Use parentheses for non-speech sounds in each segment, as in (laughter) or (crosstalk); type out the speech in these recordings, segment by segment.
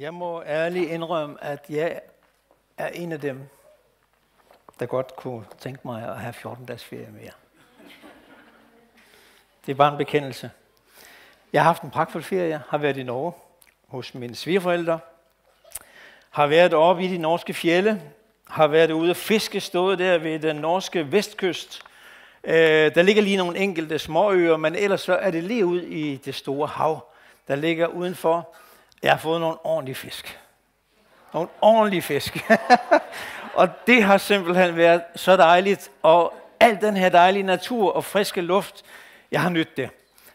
Jeg må ærligt indrømme, at jeg er en af dem, der godt kunne tænke mig at have 14 dages ferie mere. Det er bare en bekendelse. Jeg har haft en pragtfuld ferie, har været i Norge hos mine svigerforældre, har været oppe i de norske fjelle, har været ude at fiske, stået der ved den norske vestkyst. Øh, der ligger lige nogle enkelte småøer, men ellers så er det lige ud i det store hav, der ligger udenfor. Jeg har fået nogle ordentlige fisk. Nogle ordentlige fisk. (laughs) og det har simpelthen været så dejligt. Og al den her dejlige natur og friske luft, jeg har nydt det.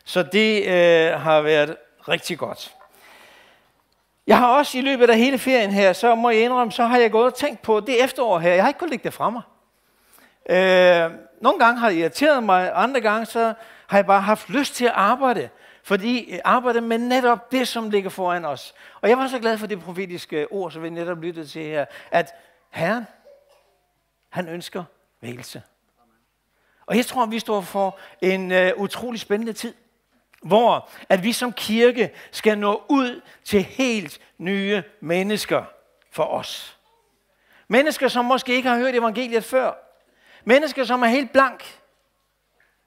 Så det øh, har været rigtig godt. Jeg har også i løbet af hele ferien her, så må jeg indrømme, så har jeg gået og tænkt på det efterår her. Jeg har ikke kunnet lægge det fra mig. Øh, nogle gange har det irriteret mig, andre gange så har jeg bare haft lyst til at arbejde fordi øh, arbejder med netop det, som ligger foran os. Og jeg var så glad for det profetiske ord, som vi netop lyttede til her, at Herren, han ønsker vægelse. Og jeg tror, at vi står for en uh, utrolig spændende tid, hvor at vi som kirke skal nå ud til helt nye mennesker for os. Mennesker, som måske ikke har hørt evangeliet før. Mennesker, som er helt blank,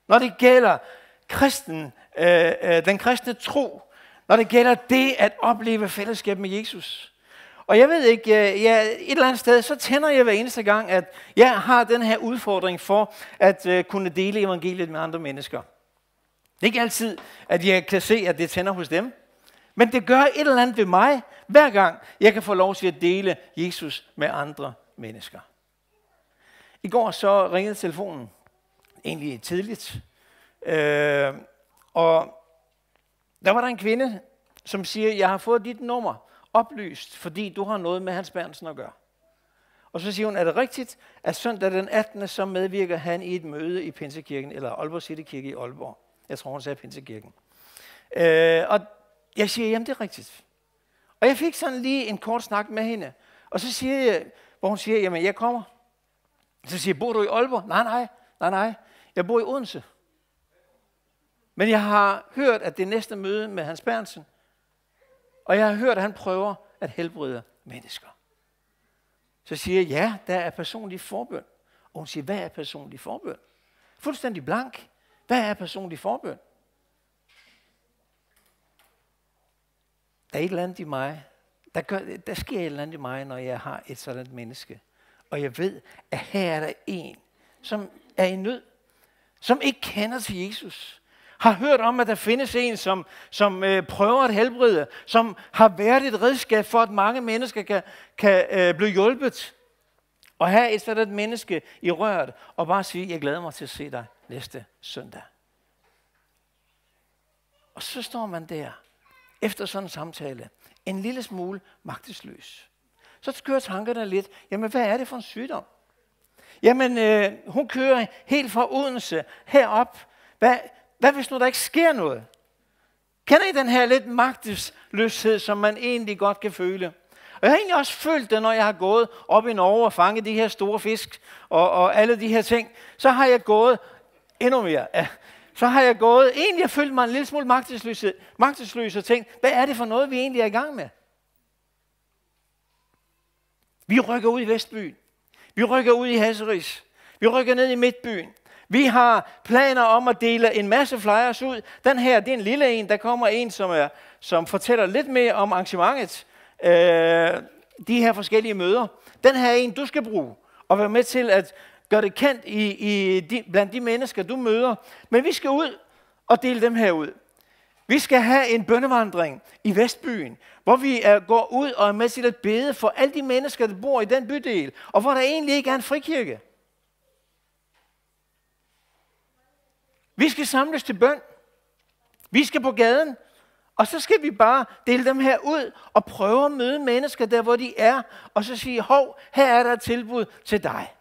når det gælder kristen øh, øh, den kristne tro, når det gælder det at opleve fællesskab med Jesus. Og jeg ved ikke, øh, ja, et eller andet sted, så tænder jeg hver eneste gang, at jeg har den her udfordring for at øh, kunne dele evangeliet med andre mennesker. Det er ikke altid, at jeg kan se, at det tænder hos dem. Men det gør et eller andet ved mig, hver gang jeg kan få lov til at dele Jesus med andre mennesker. I går så ringede telefonen, egentlig tidligt, øh, og der var der en kvinde, som siger, jeg har fået dit nummer oplyst, fordi du har noget med Hans Bernsen at gøre. Og så siger hun, er det rigtigt, at søndag den 18. så medvirker han i et møde i Pinsekirken, eller Aalborg City Kirke i Aalborg. Jeg tror, hun sagde Pinsekirken. Øh, og jeg siger, jamen det er rigtigt. Og jeg fik sådan lige en kort snak med hende. Og så siger jeg, hvor hun siger, jamen jeg kommer. Så siger jeg, bor du i Aalborg? Nej, nej, nej, nej. Jeg bor i Odense. Men jeg har hørt, at det næste møde med Hans Bernsen, og jeg har hørt, at han prøver at helbrede mennesker. Så siger jeg, ja, der er personlig forbøn. Og hun siger, hvad er personlig forbøn? Fuldstændig blank. Hvad er personlig forbøn? Der er et eller andet i mig. Der, gør, der sker et eller andet i mig, når jeg har et sådan menneske. Og jeg ved, at her er der en, som er i nød. Som ikke kender til Jesus har hørt om, at der findes en, som, som øh, prøver at helbrede, som har været et redskab for, at mange mennesker kan, kan øh, blive hjulpet. Og have et sådan et menneske i røret, og bare sige, jeg glæder mig til at se dig næste søndag. Og så står man der, efter sådan en samtale, en lille smule magtesløs. Så kører tankerne lidt, jamen hvad er det for en sygdom? Jamen, øh, hun kører helt fra Odense herop. Hvad, hvad hvis nu der ikke sker noget? Kender I den her lidt magtesløshed, som man egentlig godt kan føle? Og jeg har egentlig også følt det, når jeg har gået op i Norge og fanget de her store fisk og, og alle de her ting. Så har jeg gået endnu mere. Ja, så har jeg gået, egentlig har følt mig en lille smule magtesløs, magtesløs og tænkt, hvad er det for noget, vi egentlig er i gang med? Vi rykker ud i Vestbyen. Vi rykker ud i Hasseris. Vi rykker ned i Midtbyen. Vi har planer om at dele en masse flyers ud. Den her, det er en lille en. Der kommer en, som, er, som fortæller lidt mere om arrangementet. Øh, de her forskellige møder. Den her er en, du skal bruge. Og være med til at gøre det kendt i, i de, blandt de mennesker, du møder. Men vi skal ud og dele dem her ud. Vi skal have en bønnevandring i Vestbyen, hvor vi er, går ud og er med til at bede for alle de mennesker, der bor i den bydel, og hvor der egentlig ikke er en frikirke. Vi skal samles til bøn. Vi skal på gaden. Og så skal vi bare dele dem her ud og prøve at møde mennesker der, hvor de er. Og så sige, hov, her er der et tilbud til dig.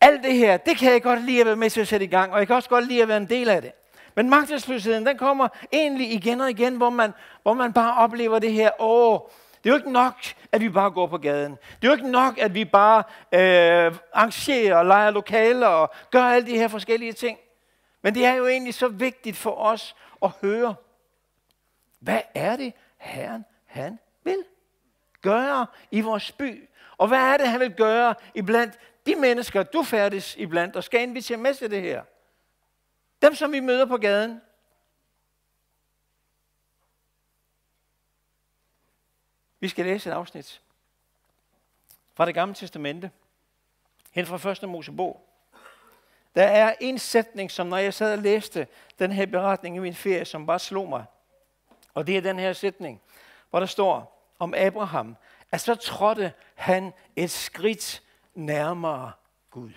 Alt det her, det kan jeg godt lide at være med til at sætte i gang, og jeg kan også godt lide at være en del af det. Men magtesløsheden, den kommer egentlig igen og igen, hvor man, hvor man bare oplever det her, åh, det er jo ikke nok, at vi bare går på gaden. Det er jo ikke nok, at vi bare øh, arrangerer og leger lokaler og gør alle de her forskellige ting. Men det er jo egentlig så vigtigt for os at høre, hvad er det, Herren, han vil gøre i vores by. Og hvad er det, han vil gøre iblandt de mennesker, du færdes iblandt, og skal invitere med til det her? Dem, som vi møder på gaden. Vi skal læse et afsnit fra det gamle testamente, hen fra 1. Mosebog. Der er en sætning, som når jeg sad og læste den her beretning i min ferie, som bare slog mig. Og det er den her sætning, hvor der står om Abraham, at så trådte han et skridt nærmere Gud.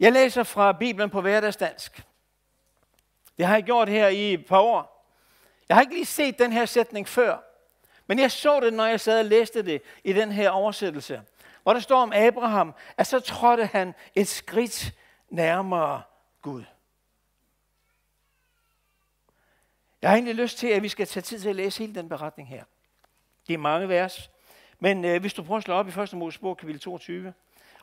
Jeg læser fra Bibelen på hverdagsdansk. Det har jeg gjort her i et par år. Jeg har ikke lige set den her sætning før, men jeg så det, når jeg sad og læste det i den her oversættelse, hvor der står om Abraham, at så trådte han et skridt nærmere Gud. Jeg har egentlig lyst til, at vi skal tage tid til at læse hele den beretning her. Det er mange vers, men øh, hvis du prøver at slå op i 1. Mosebog, kapitel 22,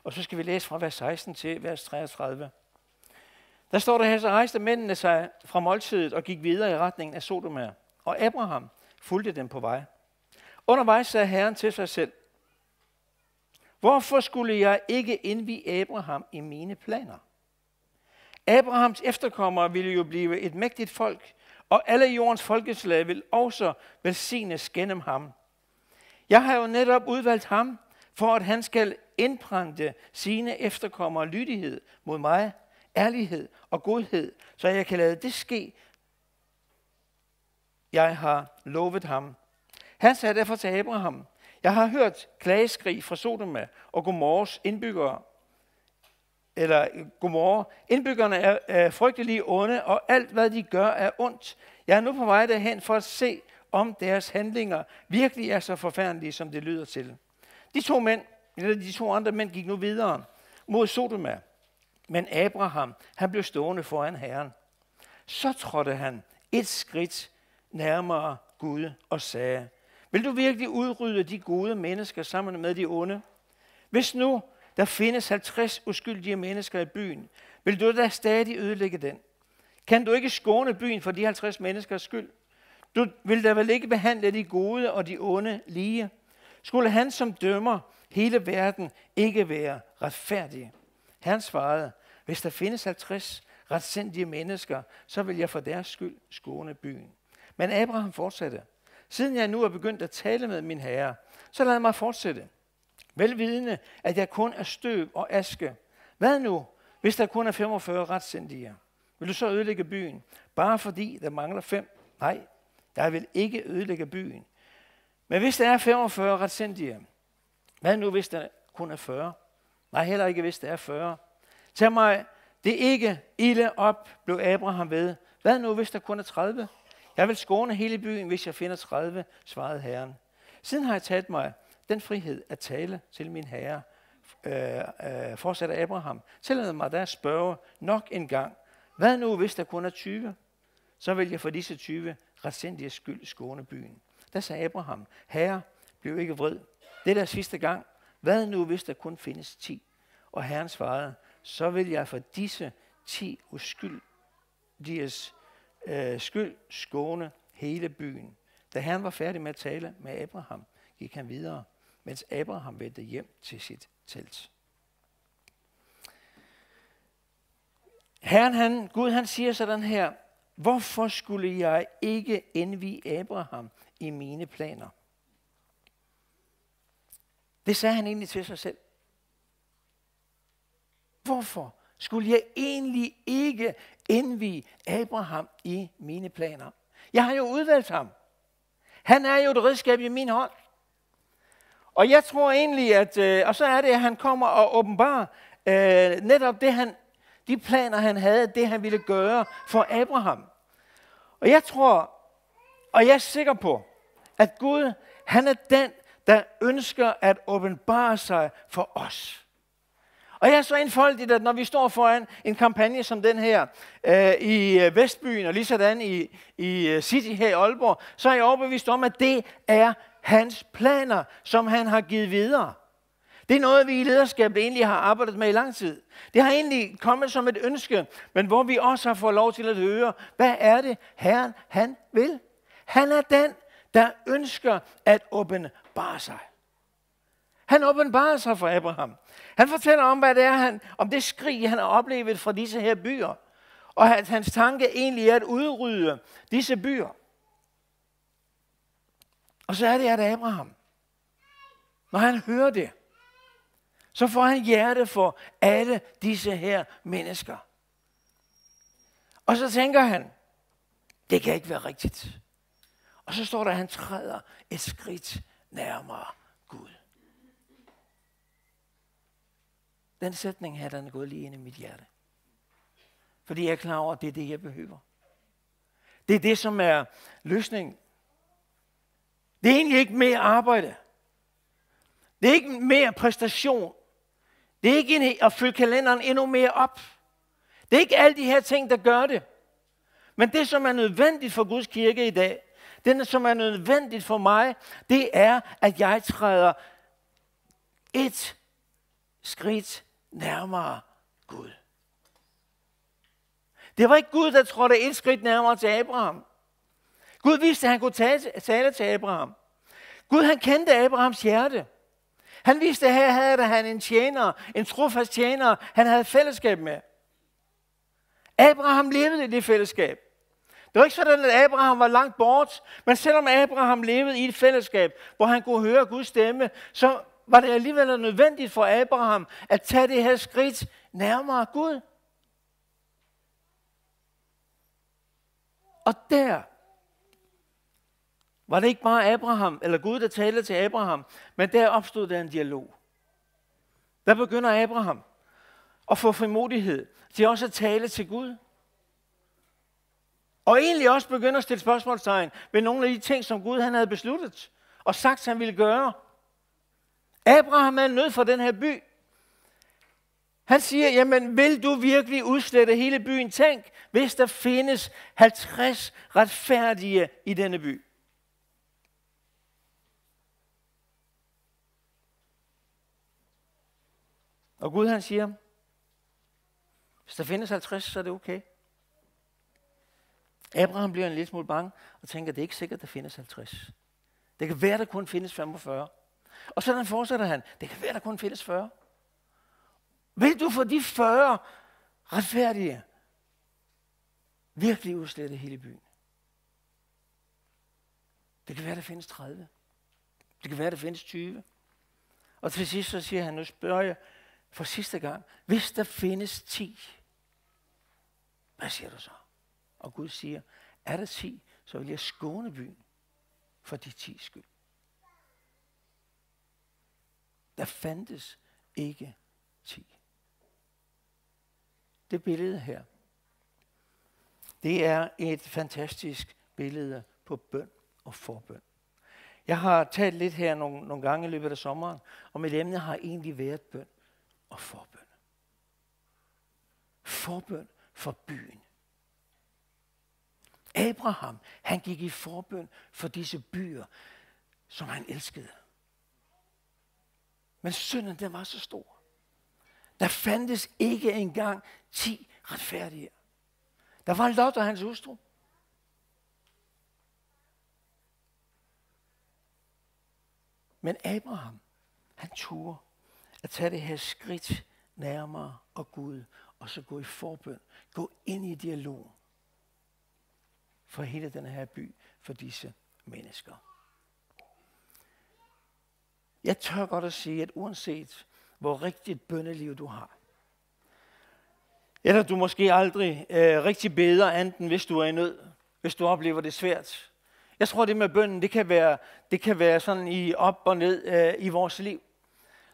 og så skal vi læse fra vers 16 til vers 33. Der står der her, så rejste mændene sig fra måltidet og gik videre i retningen af Sodoma. Og Abraham fulgte dem på vej. Undervejs sagde Herren til sig selv, Hvorfor skulle jeg ikke indvige Abraham i mine planer? Abrahams efterkommere ville jo blive et mægtigt folk, og alle jordens folkeslag vil også velsignes gennem ham. Jeg har jo netop udvalgt ham, for at han skal indprænte sine efterkommere lydighed mod mig, ærlighed og godhed, så jeg kan lade det ske, jeg har lovet ham. Han sagde derfor til Abraham, jeg har hørt klageskrig fra Sodoma og Gomorres indbyggere, eller Gomorre. Indbyggerne er, er frygtelige onde, og alt hvad de gør er ondt. Jeg er nu på vej derhen for at se, om deres handlinger virkelig er så forfærdelige, som det lyder til. De to mænd, eller de to andre mænd, gik nu videre mod Sodoma. Men Abraham, han blev stående foran Herren. Så trådte han et skridt nærmere Gud og sagde, vil du virkelig udrydde de gode mennesker sammen med de onde? Hvis nu der findes 50 uskyldige mennesker i byen, vil du da stadig ødelægge den? Kan du ikke skåne byen for de 50 menneskers skyld? Du vil da vel ikke behandle de gode og de onde lige? Skulle han som dømmer hele verden ikke være retfærdig? Han svarede, hvis der findes 50 retsindige mennesker, så vil jeg for deres skyld skåne byen. Men Abraham fortsatte, siden jeg nu er begyndt at tale med min herre, så lad mig fortsætte. Velvidende, at jeg kun er støv og aske. Hvad nu, hvis der kun er 45 retsindige? Vil du så ødelægge byen, bare fordi der mangler fem? Nej, jeg vil ikke ødelægge byen. Men hvis der er 45 retsindige, hvad nu hvis der kun er 40? Nej, heller ikke hvis der er 40. Tag mig det ikke ilde op, blev Abraham ved. Hvad nu hvis der kun er 30? Jeg vil skåne hele byen, hvis jeg finder 30, svarede Herren. Siden har jeg taget mig den frihed at tale til min herre, øh, øh, fortsatte Abraham. Tillad mig da at spørge nok en gang, hvad nu hvis der kun er 20? Så vil jeg for disse 20 retsindige skyld skåne byen. Der sagde Abraham, herre, blev ikke vred. Det er der sidste gang. Hvad nu hvis der kun findes 10? Og herren svarede, så vil jeg for disse 10 uskyldiges øh, skyld skåne hele byen. Da han var færdig med at tale med Abraham, gik han videre, mens Abraham vendte hjem til sit telt. Herren, han, Gud, han siger sådan her, hvorfor skulle jeg ikke indvige Abraham i mine planer? Det sagde han egentlig til sig selv. Hvorfor skulle jeg egentlig ikke indvige Abraham i mine planer? Jeg har jo udvalgt ham. Han er jo et redskab i min hånd. Og jeg tror egentlig, at, øh, og så er det, at han kommer og åbenbarer øh, netop det, han, de planer, han havde, det han ville gøre for Abraham. Og jeg tror, og jeg er sikker på, at Gud, han er den, der ønsker at åbenbare sig for os. Og jeg er så indfoldigt, at når vi står foran en kampagne som den her øh, i øh, Vestbyen, og lige sådan i, i øh, City her i Aalborg, så er jeg overbevist om, at det er hans planer, som han har givet videre. Det er noget, vi i lederskabet egentlig har arbejdet med i lang tid. Det har egentlig kommet som et ønske, men hvor vi også har fået lov til at høre, hvad er det, Herren han vil? Han er den, der ønsker at åbenbare sig. Han åbenbarer sig for Abraham. Han fortæller om, hvad det er, han, om det skrig, han har oplevet fra disse her byer. Og at hans tanke egentlig er at udrydde disse byer. Og så er det, at Abraham, når han hører det, så får han hjerte for alle disse her mennesker. Og så tænker han, det kan ikke være rigtigt. Og så står der, at han træder et skridt nærmere Gud. Den sætning her, den er gået lige ind i mit hjerte. Fordi jeg er klar over, at det er det, jeg behøver. Det er det, som er løsningen. Det er egentlig ikke mere arbejde. Det er ikke mere præstation. Det er ikke at fylde kalenderen endnu mere op. Det er ikke alle de her ting, der gør det. Men det, som er nødvendigt for Guds kirke i dag, det, som er nødvendigt for mig, det er, at jeg træder et skridt nærmere Gud. Det var ikke Gud, der trådte et skridt nærmere til Abraham. Gud vidste, at han kunne tale, tale til Abraham. Gud, han kendte Abrahams hjerte. Han vidste, at her havde han en tjener, en trofast tjener, han havde fællesskab med. Abraham levede i det fællesskab. Det var ikke sådan, at Abraham var langt bort, men selvom Abraham levede i et fællesskab, hvor han kunne høre Guds stemme, så var det alligevel nødvendigt for Abraham at tage det her skridt nærmere Gud. Og der var det ikke bare Abraham, eller Gud, der talte til Abraham, men der opstod der en dialog. Der begynder Abraham at få frimodighed til også at tale til Gud. Og egentlig også begynder at stille spørgsmålstegn ved nogle af de ting, som Gud han havde besluttet og sagt, han ville gøre. Abraham er nødt for den her by. Han siger, jamen vil du virkelig udslette hele byen? Tænk, hvis der findes 50 retfærdige i denne by. Og Gud han siger, hvis der findes 50, så er det okay. Abraham bliver en lille smule bange og tænker, det er ikke sikkert, der findes 50. Det kan være, der kun findes 45. Og så fortsætter han, det kan være, der kun findes 40. Vil du for de 40 retfærdige virkelig udslette hele byen? Det kan være, der findes 30. Det kan være, der findes 20. Og til sidst så siger han, nu spørger jeg for sidste gang, hvis der findes 10, hvad siger du så? Og Gud siger, er der 10, så vil jeg skåne byen for de 10 skyld. Der fandtes ikke 10. Det billede her, det er et fantastisk billede på bøn og forbøn. Jeg har talt lidt her nogle, nogle gange i løbet af sommeren, og mit emne har egentlig været bøn og forbøn. Forbøn for byen. Abraham, han gik i forbøn for disse byer, som han elskede. Men synden, den var så stor. Der fandtes ikke engang ti retfærdige. Der var Lot og hans hustru. Men Abraham, han turde at tage det her skridt nærmere og Gud, og så gå i forbøn. Gå ind i dialog for hele den her by, for disse mennesker. Jeg tør godt at sige, at uanset hvor rigtigt bønneliv du har, eller du måske aldrig øh, rigtig beder anden, hvis du er i nød, hvis du oplever det svært. Jeg tror, det med bønnen, det kan være, det kan være sådan i op og ned øh, i vores liv.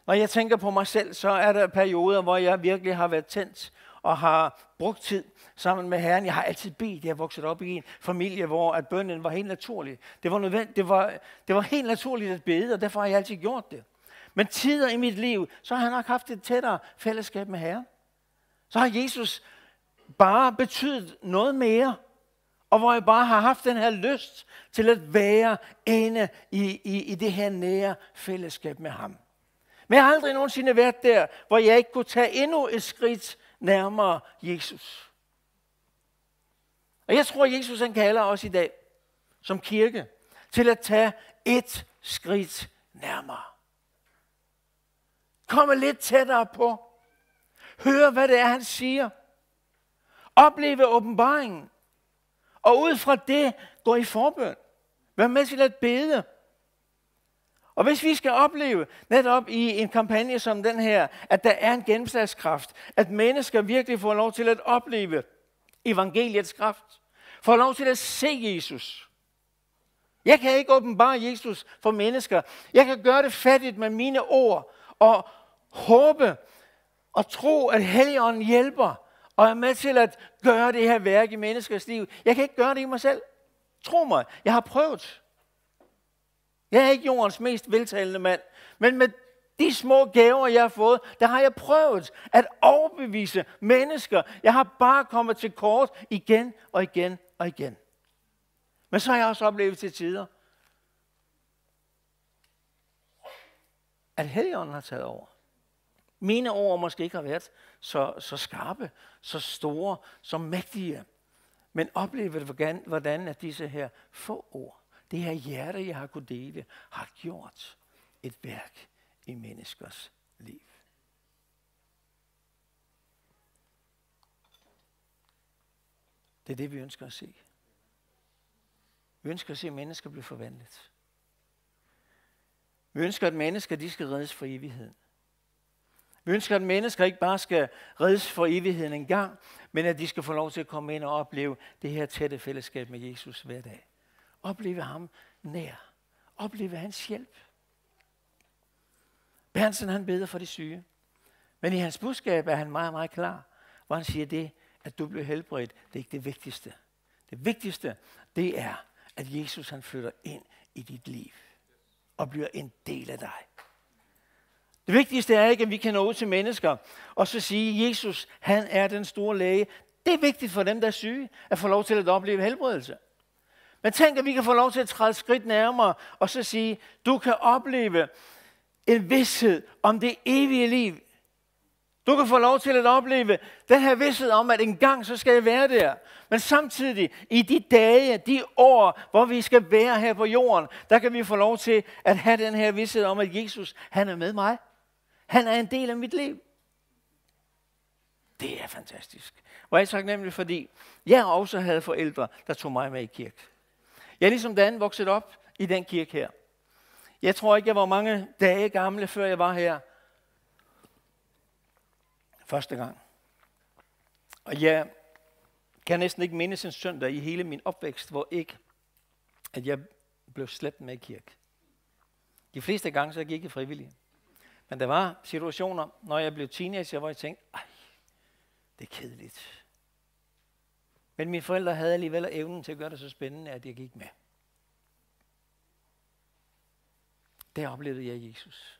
Når jeg tænker på mig selv, så er der perioder, hvor jeg virkelig har været tændt og har brugt tid sammen med Herren. Jeg har altid bedt. Jeg er vokset op i en familie, hvor at bønnen var helt naturlig. Det var, nødvendigt. Det, var, det var helt naturligt at bede, og derfor har jeg altid gjort det. Men tider i mit liv, så har jeg nok haft et tættere fællesskab med Herren. Så har Jesus bare betydet noget mere. Og hvor jeg bare har haft den her lyst til at være inde i, i, i det her nære fællesskab med ham. Men jeg har aldrig nogensinde været der, hvor jeg ikke kunne tage endnu et skridt nærmere Jesus. Og jeg tror, at Jesus han kalder os i dag, som kirke til at tage et skridt nærmere. Komme lidt tættere på. Høre, hvad det er, han siger. Opleve åbenbaringen. Og ud fra det gå i forbøn. Vær med til at bede. Og hvis vi skal opleve netop i en kampagne som den her, at der er en gennemslagskraft, at mennesker virkelig får lov til at opleve evangeliets kraft, Få lov til at se Jesus. Jeg kan ikke åbenbare Jesus for mennesker. Jeg kan gøre det fattigt med mine ord og håbe og tro, at Helligånden hjælper og er med til at gøre det her værk i menneskers liv. Jeg kan ikke gøre det i mig selv. Tro mig, jeg har prøvet. Jeg er ikke jordens mest veltalende mand, men med de små gaver, jeg har fået, der har jeg prøvet at overbevise mennesker. Jeg har bare kommet til kort igen og igen og igen. Men så har jeg også oplevet til tider, at Helligånden har taget over. Mine ord måske ikke har været så, så skarpe, så store, så mægtige. Men oplevet, hvordan, hvordan at disse her få ord, det her hjerte, jeg har kunnet dele, har gjort et værk i menneskers liv. Det er det, vi ønsker at se. Vi ønsker at se mennesker blive forvandlet. Vi ønsker, at mennesker de skal reddes for evigheden. Vi ønsker, at mennesker ikke bare skal reddes for evigheden en gang, men at de skal få lov til at komme ind og opleve det her tætte fællesskab med Jesus hver dag. Opleve ham nær. Opleve hans hjælp. Bernsen han beder for de syge. Men i hans budskab er han meget, meget klar, hvor han siger det, at du bliver helbredt, det er ikke det vigtigste. Det vigtigste, det er, at Jesus han flytter ind i dit liv og bliver en del af dig. Det vigtigste er ikke, at vi kan nå ud til mennesker og så sige, Jesus, han er den store læge. Det er vigtigt for dem, der er syge, at få lov til at opleve helbredelse. Men tænk, at vi kan få lov til at træde skridt nærmere og så sige, du kan opleve en vidshed om det evige liv. Du kan få lov til at opleve den her vidshed om, at en gang så skal jeg være der. Men samtidig i de dage, de år, hvor vi skal være her på jorden, der kan vi få lov til at have den her vidshed om, at Jesus, han er med mig. Han er en del af mit liv. Det er fantastisk. Og jeg er taknemmelig, fordi jeg også havde forældre, der tog mig med i kirke. Jeg er ligesom Dan vokset op i den kirke her. Jeg tror ikke, jeg var mange dage gamle, før jeg var her. Første gang. Og jeg kan næsten ikke mindes en søndag i hele min opvækst, hvor ikke, at jeg blev slæbt med i kirke. De fleste gange så gik jeg frivilligt. Men der var situationer, når jeg blev teenager, hvor jeg tænkte, ej, det er kedeligt. Men mine forældre havde alligevel evnen til at gøre det så spændende, at jeg gik med. Der oplevede jeg Jesus.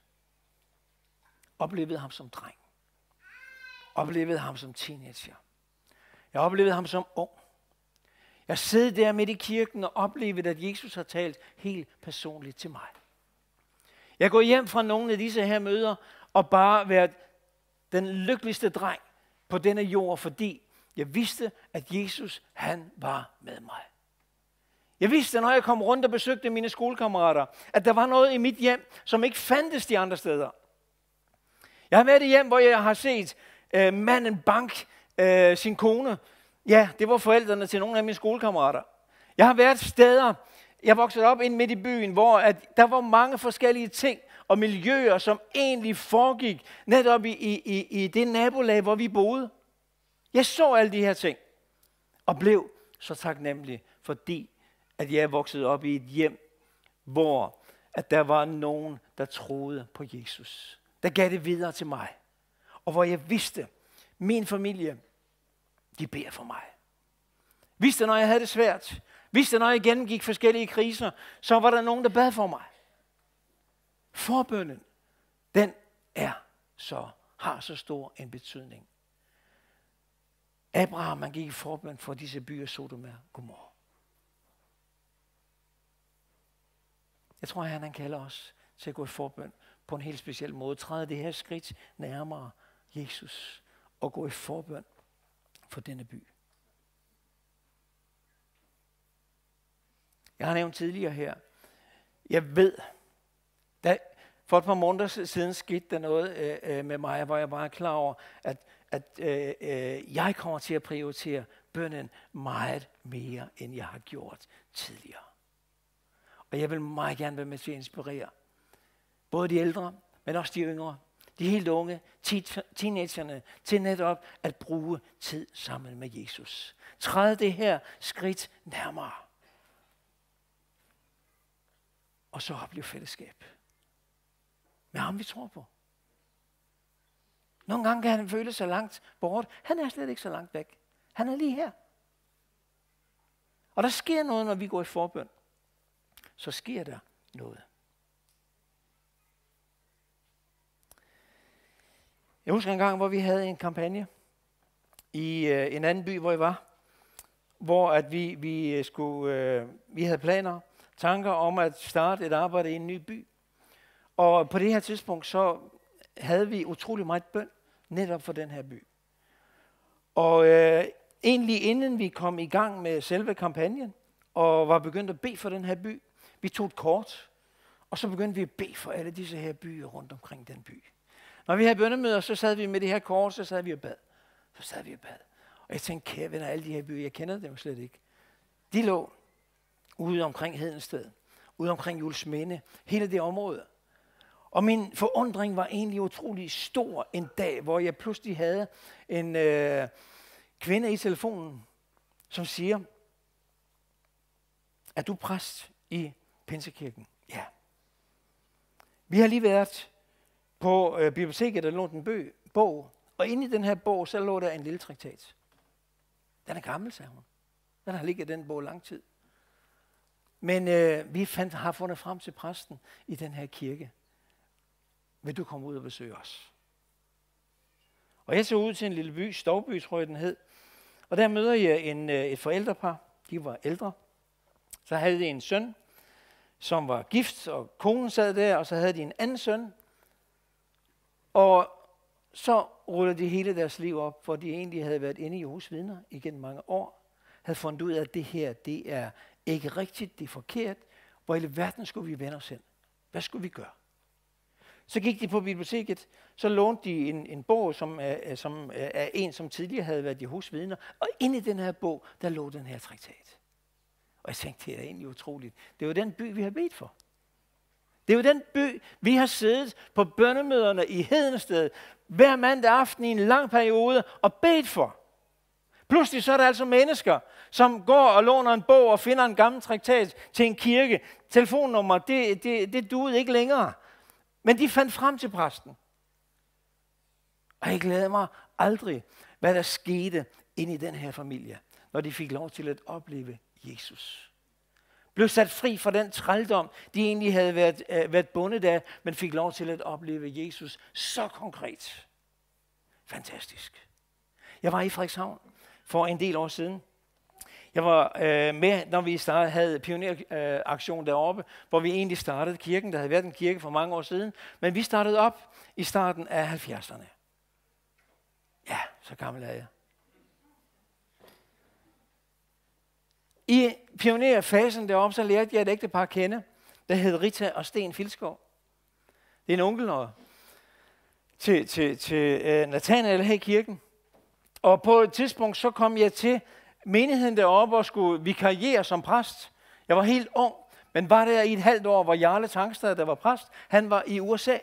Oplevede ham som dreng. Oplevede ham som teenager. Jeg oplevede ham som ung. Jeg sad der midt i kirken og oplevede, at Jesus har talt helt personligt til mig. Jeg går hjem fra nogle af disse her møder og bare været den lykkeligste dreng på denne jord, fordi jeg vidste, at Jesus, han var med mig. Jeg vidste, når jeg kom rundt og besøgte mine skolekammerater, at der var noget i mit hjem, som ikke fandtes de andre steder. Jeg har været i hjem, hvor jeg har set øh, manden bank øh, sin kone. Ja, det var forældrene til nogle af mine skolekammerater. Jeg har været steder, jeg voksede op ind midt i byen, hvor at der var mange forskellige ting og miljøer, som egentlig foregik netop i, i, i det nabolag, hvor vi boede. Jeg så alle de her ting og blev så taknemmelig, fordi at jeg voksede op i et hjem, hvor at der var nogen, der troede på Jesus. Der gav det videre til mig. Og hvor jeg vidste, min familie, de beder for mig. Vidste, når jeg havde det svært. Vidste, når jeg gennemgik forskellige kriser, så var der nogen, der bad for mig. Forbønnen, den er så, har så stor en betydning. Abraham, man gik i forbøn for disse byer, Sodom og Gomorra. Jeg tror, at han, han kalder os til at gå i forbøn på en helt speciel måde. Træde det her skridt nærmere Jesus og gå i forbøn for denne by. Jeg har nævnt tidligere her. Jeg ved, da for et par måneder siden skete der noget øh, øh, med mig, hvor jeg var klar over, at, at øh, øh, jeg kommer til at prioritere bønnen meget mere, end jeg har gjort tidligere. Og jeg vil meget gerne være med til at inspirere både de ældre, men også de yngre, de helt unge, teenagerne, til netop at bruge tid sammen med Jesus. Træd det her skridt nærmere. Og så opleve fællesskab med ham, vi tror på. Nogle gange kan han føle sig langt bort. Han er slet ikke så langt væk. Han er lige her. Og der sker noget, når vi går i forbøn. Så sker der noget. Jeg husker en gang, hvor vi havde en kampagne i øh, en anden by, hvor jeg var, hvor at vi, vi, øh, skulle, øh, vi havde planer, tanker om at starte et arbejde i en ny by. Og på det her tidspunkt, så havde vi utrolig meget bøn netop for den her by. Og øh, egentlig inden vi kom i gang med selve kampagnen, og var begyndt at bede for den her by, vi tog et kort, og så begyndte vi at bede for alle disse her byer rundt omkring den by. Når vi havde bønnemøder, så sad vi med det her kort, så sad vi og bad. Så sad vi og bad. Og jeg tænkte, kære venner, alle de her byer, jeg kender dem slet ikke. De lå ude omkring Hedensted, ude omkring Julesminde, hele det område. Og min forundring var egentlig utrolig stor en dag, hvor jeg pludselig havde en øh, kvinde i telefonen, som siger, er du præst i Pinsekirken? Ja. Vi har lige været på øh, biblioteket, der lå en bøg, bog, og inde i den her bog, så lå der en lille traktat. Den er gammel, sagde hun. Den har ligget i den bog lang tid. Men øh, vi fandt, har fundet frem til præsten i den her kirke. Vil du komme ud og besøge os? Og jeg så ud til en lille by, Stovby tror jeg den hed. Og der møder jeg en, øh, et forældrepar. De var ældre. Så havde de en søn, som var gift, og konen sad der, og så havde de en anden søn. Og så rullede de hele deres liv op, hvor de egentlig havde været inde i Jehovas vidner igennem mange år, havde fundet ud af, at det her, det er ikke rigtigt, det er forkert. Hvor i verden skulle vi vende os hen? Hvad skulle vi gøre? Så gik de på biblioteket, så lånte de en, en bog, som er, som er en, som tidligere havde været Jehovas vidner. Og inde i den her bog, der lå den her traktat. Og jeg tænkte, det er egentlig utroligt. Det var den by, vi har bedt for. Det er jo den by, vi har siddet på bøndemøderne i Hedensted hver mandag aften i en lang periode og bedt for. Pludselig så er der altså mennesker, som går og låner en bog og finder en gammel traktat til en kirke. Telefonnummer, det, det, det duede ikke længere. Men de fandt frem til præsten. Og jeg glæder mig aldrig, hvad der skete ind i den her familie, når de fik lov til at opleve Jesus. Blev sat fri fra den trældom, de egentlig havde været, øh, været bundet af, men fik lov til at opleve Jesus så konkret. Fantastisk. Jeg var i Frederikshavn for en del år siden. Jeg var øh, med, når vi startede, havde pioneraktion øh, deroppe, hvor vi egentlig startede kirken. Der havde været en kirke for mange år siden. Men vi startede op i starten af 70'erne. Ja, så gammel er jeg. I pionerfasen deroppe, så lærte jeg et ægtepar at kende, der hed Rita og Sten Filskov. Det er en onkel og til, til, til uh, Nathanael her i kirken. Og på et tidspunkt, så kom jeg til menigheden deroppe og skulle vikariere som præst. Jeg var helt ung, men var der i et halvt år, hvor Jarle Tangstad, der var præst, han var i USA.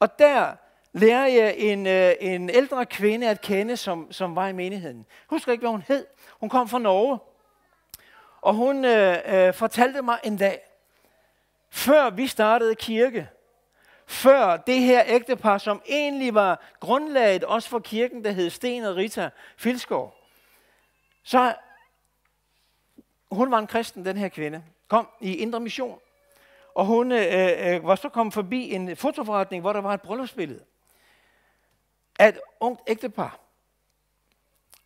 Og der lærer jeg en, øh, en ældre kvinde at kende, som, som var i menigheden. Husk husker ikke, hvad hun hed. Hun kom fra Norge. Og hun øh, øh, fortalte mig en dag, før vi startede kirke, før det her ægtepar, som egentlig var grundlaget også for kirken, der hed Sten og Rita Filskov, så hun var en kristen, den her kvinde, kom i Indre Mission. Og hun øh, øh, øh, var så kommet forbi en fotoforretning, hvor der var et bryllupsbillede af et ungt ægtepar.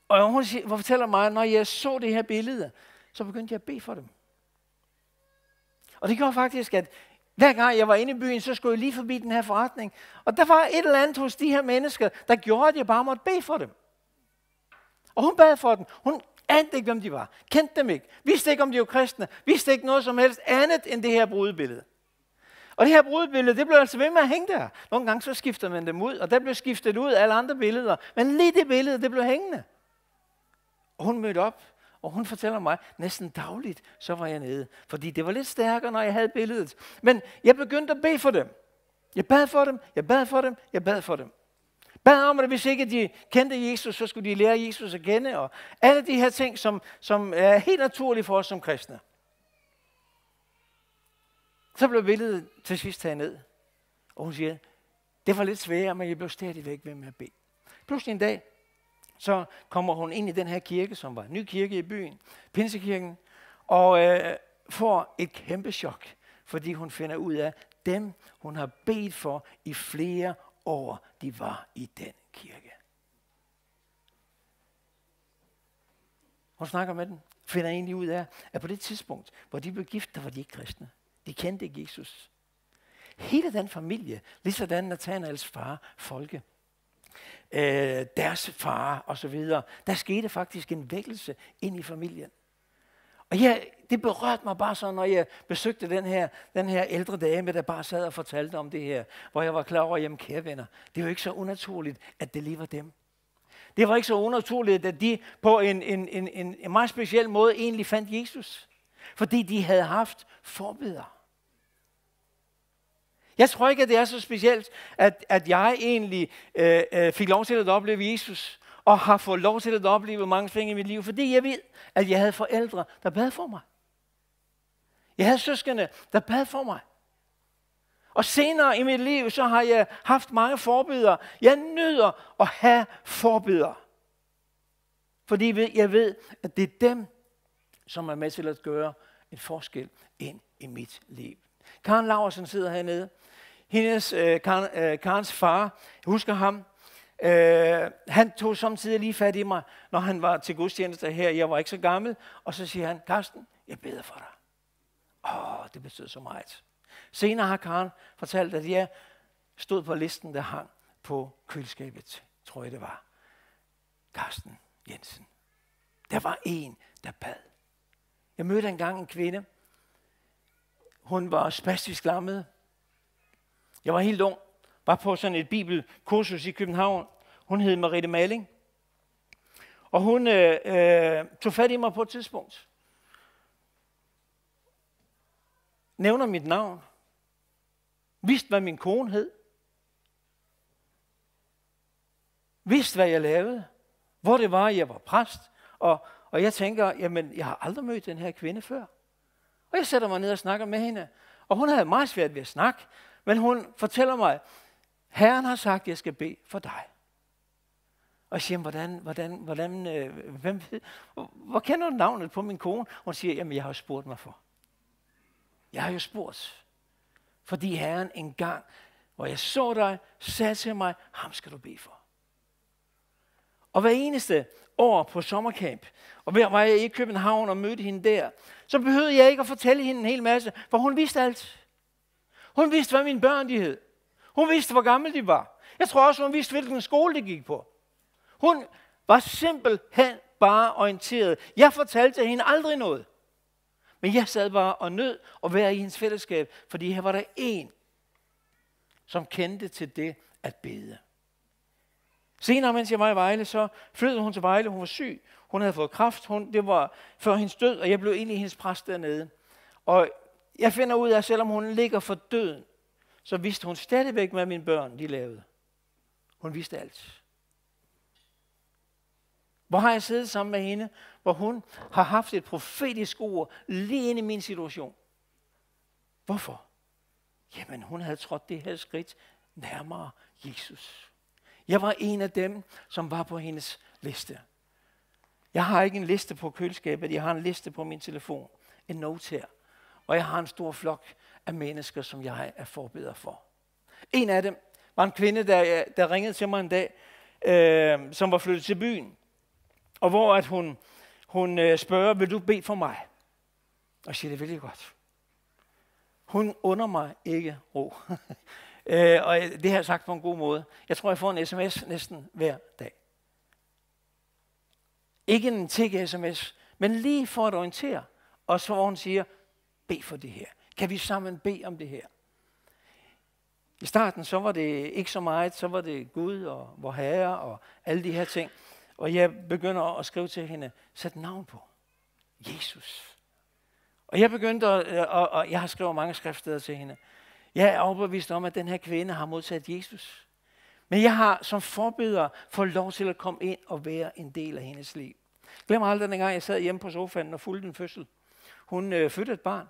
Og hun siger, fortæller mig, når jeg så det her billede, så begyndte jeg at bede for dem. Og det gjorde faktisk, at hver gang jeg var inde i byen, så skulle jeg lige forbi den her forretning. Og der var et eller andet hos de her mennesker, der gjorde, at jeg bare måtte bede for dem. Og hun bad for dem. Hun Anede ikke, hvem de var. Kendte dem ikke. Vidste ikke, om de var kristne. Vidste ikke noget som helst andet end det her brudebillede. Og det her brudebillede, det blev altså ved med at hænge der. Nogle gange så skifter man dem ud, og der blev skiftet ud alle andre billeder. Men lige det billede, det blev hængende. Og hun mødte op, og hun fortæller mig, næsten dagligt, så var jeg nede. Fordi det var lidt stærkere, når jeg havde billedet. Men jeg begyndte at bede for dem. Jeg bad for dem, jeg bad for dem, jeg bad for dem. Bad om, at hvis ikke de kendte Jesus, så skulle de lære Jesus at kende. Og alle de her ting, som, som er helt naturlige for os som kristne. Så blev billedet til sidst taget ned. Og hun siger, det var lidt sværere, men jeg blev stadigvæk ved med at bede. Pludselig en dag, så kommer hun ind i den her kirke, som var en ny kirke i byen, Pinsekirken, og øh, får et kæmpe chok, fordi hun finder ud af, dem hun har bedt for i flere år, de var i den kirke. Hun snakker med dem, finder egentlig ud af, at på det tidspunkt, hvor de blev gift, der var de ikke kristne. De kendte ikke Jesus. Hele den familie, ligesom Nathanaels far, Folke, øh, deres far og så videre, der skete faktisk en vækkelse ind i familien. Og ja, det berørte mig bare så, når jeg besøgte den her, den her ældre dame, der bare sad og fortalte om det her, hvor jeg var klar over, jamen kære venner, det er jo ikke så unaturligt, at det lige var dem. Det var ikke så unaturligt, at de på en, en, en, en, en meget speciel måde egentlig fandt Jesus. Fordi de havde haft forbedere. Jeg tror ikke, at det er så specielt, at, at jeg egentlig øh, øh, fik lov til at opleve Jesus, og har fået lov til at opleve mange ting i mit liv, fordi jeg ved, at jeg havde forældre, der bad for mig. Jeg havde søskende, der bad for mig. Og senere i mit liv, så har jeg haft mange forbeder. Jeg nyder at have forbeder. Fordi jeg ved, at det er dem, som er med til at gøre en forskel ind i mit liv. Karen Laversen sidder hernede. Hendes, øh, Karen, øh, Karens far, jeg husker ham, øh, han tog samtidig lige fat i mig, når han var til gudstjeneste her. Jeg var ikke så gammel. Og så siger han, Karsten, jeg beder for dig. Åh, det betyder så meget. Senere har Karen fortalt, at jeg stod på listen, der hang på køleskabet, tror jeg det var. Karsten Jensen. Der var en, der bad. Jeg mødte engang en kvinde. Hun var spastisk lammet. Jeg var helt ung. Var på sådan et bibelkursus i København. Hun hed Mariette Maling. Og hun øh, øh, tog fat i mig på et tidspunkt. Nævner mit navn. Vidste, hvad min kone hed. Vidste, hvad jeg lavede. Hvor det var, jeg var præst. Og, og jeg tænker, jamen, jeg har aldrig mødt den her kvinde før. Og jeg sætter mig ned og snakker med hende. Og hun havde meget svært ved at snakke. Men hun fortæller mig, Herren har sagt, at jeg skal bede for dig. Og jeg siger, hvordan, hvordan, hvordan, øh, hvem, hvor kender du navnet på min kone? Hun siger, jamen jeg har jo spurgt mig for. Jeg har jo spurgt. Fordi Herren en gang, hvor jeg så dig, sagde til mig, ham skal du bede for. Og hver eneste år på sommercamp, og hver var jeg i København og mødte hende der, så behøvede jeg ikke at fortælle hende en hel masse, for hun vidste alt. Hun vidste, hvad mine børn de hed. Hun vidste, hvor gamle de var. Jeg tror også, hun vidste, hvilken skole de gik på. Hun var simpelthen bare orienteret. Jeg fortalte hende aldrig noget. Men jeg sad bare og nød at være i hendes fællesskab, fordi her var der en, som kendte til det at bede. Senere, mens jeg var i Vejle, så flyttede hun til Vejle. Hun var syg. Hun havde fået kraft. Hun, det var før hendes død, og jeg blev egentlig hendes præst dernede. Og jeg finder ud af, at selvom hun ligger for døden, så vidste hun stadigvæk, hvad mine børn de lavede. Hun vidste alt. Hvor har jeg siddet sammen med hende, hvor hun har haft et profetisk ord lige ind i min situation. Hvorfor? Jamen, hun havde trådt det her skridt nærmere Jesus. Jeg var en af dem, som var på hendes liste. Jeg har ikke en liste på køleskabet, jeg har en liste på min telefon. En note her. Og jeg har en stor flok af mennesker, som jeg er forbeder for. En af dem var en kvinde, der, der ringede til mig en dag, øh, som var flyttet til byen. Og hvor at hun, hun øh, spørger, vil du bede for mig? Og jeg siger, det vil jeg godt. Hun under mig ikke ro. (laughs) øh, og det har jeg sagt på en god måde. Jeg tror, jeg får en sms næsten hver dag. Ikke en TG-sms, men lige for at orientere. Og så hvor hun siger, bed for det her. Kan vi sammen bede om det her? I starten så var det ikke så meget, så var det Gud og vor Herre og alle de her ting. Og jeg begynder at skrive til hende, sæt navn på. Jesus. Og jeg begyndte at, og, og jeg har skrevet mange skriftsteder til hende. Jeg er overbevist om, at den her kvinde har modtaget Jesus. Men jeg har som forbeder fået lov til at komme ind og være en del af hendes liv. Glem aldrig den gang, jeg sad hjemme på sofaen og fulgte en fødsel. Hun øh, fødte et barn.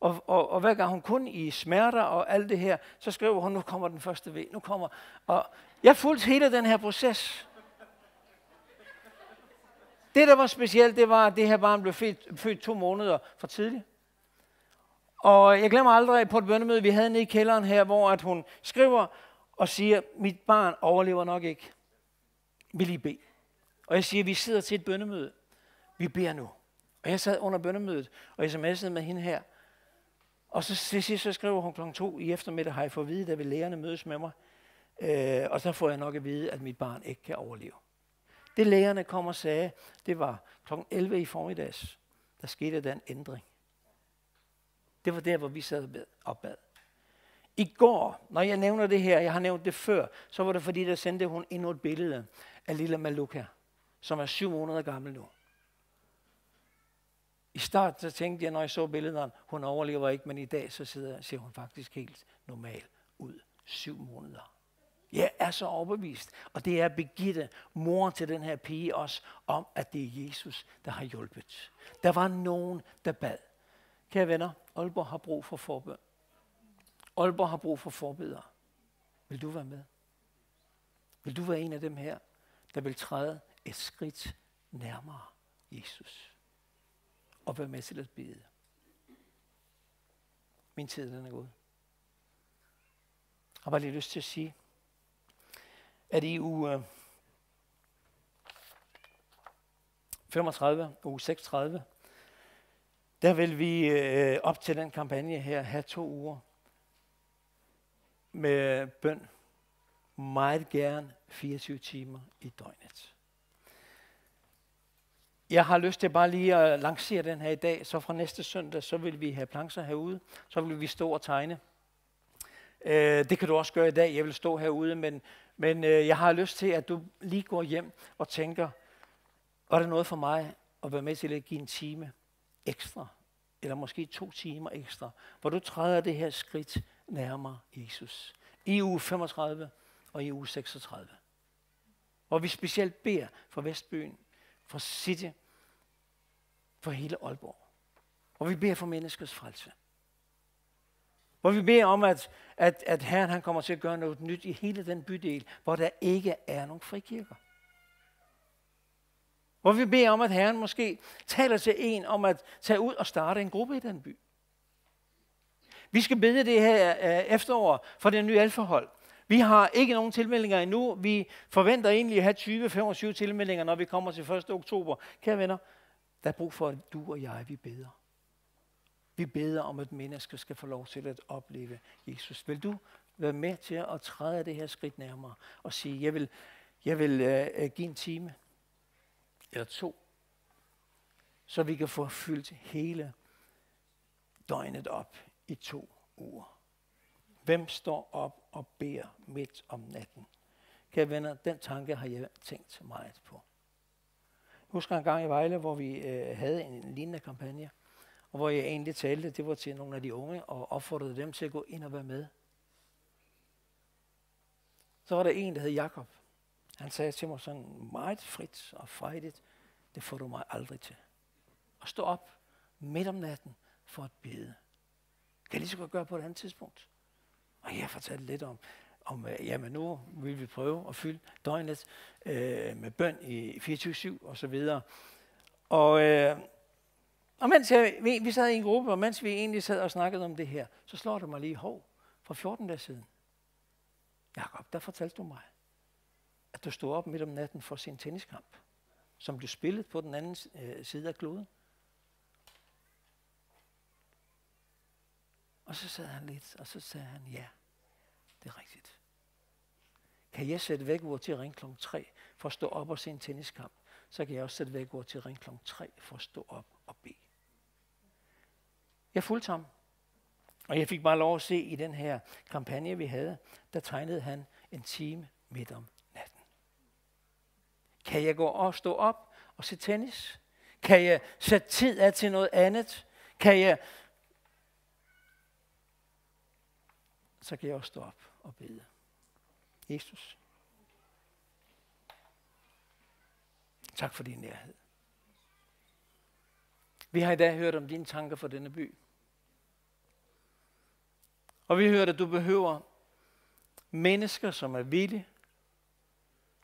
Og, og, og hver gang hun kun i smerter og alt det her, så skriver hun, nu kommer den første ved, nu kommer. Og jeg fulgte hele den her proces. Det, der var specielt, det var, at det her barn blev født, født to måneder for tidligt. Og jeg glemmer aldrig på et bønnemøde, vi havde nede i kælderen her, hvor at hun skriver og siger, mit barn overlever nok ikke. Vil I bede? Og jeg siger, vi sidder til et bønnemøde. Vi beder nu. Og jeg sad under bønnemødet og sms'ede med hende her. Og så til sidst så skriver hun kl. 2 i eftermiddag, har jeg fået at vide, da vil lærerne mødes med mig. Øh, og så får jeg nok at vide, at mit barn ikke kan overleve. Det lægerne kom og sagde, det var kl. 11 i formiddags, der skete en ændring. Det var der, hvor vi sad og bad. I går, når jeg nævner det her, jeg har nævnt det før, så var det fordi, der sendte hun endnu et billede af lille Maluka, som er syv måneder gammel nu. Starten så tænkte jeg, når jeg så billederne, hun overlever ikke, men i dag så sidder, ser hun faktisk helt normal ud. Syv måneder. Jeg er så overbevist, og det er Begitte, mor til den her pige også, om at det er Jesus, der har hjulpet. Der var nogen, der bad. Kære venner, Aalborg har brug for forbøn. Aalborg har brug for forbedere. Vil du være med? Vil du være en af dem her, der vil træde et skridt nærmere Jesus? Og være med til at bede. Min tid den er gået. Jeg har bare lige lyst til at sige, at i uge øh, 35, uge 36, der vil vi øh, op til den kampagne her have to uger med bøn. Meget gerne 24 timer i døgnet. Jeg har lyst til bare lige at lancere den her i dag, så fra næste søndag, så vil vi have plancher herude, så vil vi stå og tegne. Øh, det kan du også gøre i dag, jeg vil stå herude, men, men øh, jeg har lyst til, at du lige går hjem og tænker, var det noget for mig at være med til at give en time ekstra, eller måske to timer ekstra, hvor du træder det her skridt nærmere Jesus. I uge 35 og i uge 36. Hvor vi specielt beder for Vestbyen, for City, for hele Aalborg. Hvor vi beder for menneskers frelse. Hvor vi beder om, at, at, at Herren han kommer til at gøre noget nyt i hele den bydel, hvor der ikke er nogen frikirker. Hvor vi beder om, at Herren måske taler til en om at tage ud og starte en gruppe i den by. Vi skal bede det her øh, efterår for det nye alfahold. Vi har ikke nogen tilmeldinger endnu. Vi forventer egentlig at have 20-25 tilmeldinger, når vi kommer til 1. oktober. Kære venner, der er brug for, at du og jeg, vi beder. Vi beder om, at mennesker skal få lov til at opleve Jesus. Vil du være med til at træde det her skridt nærmere og sige, jeg vil, jeg vil uh, give en time eller to, så vi kan få fyldt hele døgnet op i to uger. Hvem står op og beder midt om natten? Kære venner, den tanke har jeg tænkt meget på. Jeg husker en gang i Vejle, hvor vi øh, havde en lignende kampagne, og hvor jeg egentlig talte, det var til nogle af de unge, og opfordrede dem til at gå ind og være med. Så var der en, der hed Jakob. Han sagde til mig sådan meget frit og frejdigt, det får du mig aldrig til. Og stå op midt om natten for at bede. Kan jeg lige så godt gøre på et andet tidspunkt? Og jeg fortalte lidt om, om øh, jamen nu vil vi prøve at fylde døgnet øh, med bøn i 24-7 og så videre. Og, øh, og mens jeg, vi, vi sad i en gruppe, og mens vi egentlig sad og snakkede om det her, så slår det mig lige hov for 14 dage siden. Jakob, der fortalte du mig, at du stod op midt om natten for sin tenniskamp, som blev spillet på den anden øh, side af kloden. Og så sad han lidt, og så sagde han, ja, det er rigtigt. Kan jeg sætte væk til at ringe kl. 3 for at stå op og se en tenniskamp, så kan jeg også sætte væk gå til ringe kl. 3 for at stå op og bede. Jeg fulgte ham. Og jeg fik bare lov at se i den her kampagne, vi havde, der tegnede han en time midt om natten. Kan jeg gå og stå op og se tennis? Kan jeg sætte tid af til noget andet? Kan jeg... Så kan jeg også stå op og bede. Jesus. Tak for din nærhed. Vi har i dag hørt om dine tanker for denne by. Og vi hører, at du behøver mennesker, som er villige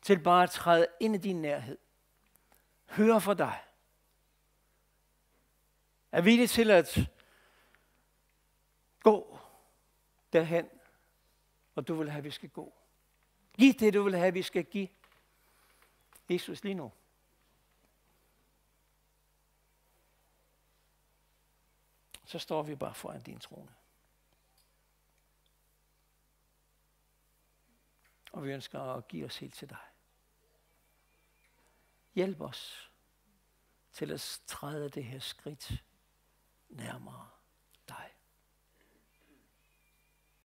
til bare at træde ind i din nærhed. Høre fra dig. Er villige til at gå derhen, hvor du vil have, at vi skal gå. Giv det, du vil have, at vi skal give. Jesus lige nu. Så står vi bare foran din trone. Og vi ønsker at give os helt til dig. Hjælp os til at træde det her skridt nærmere dig.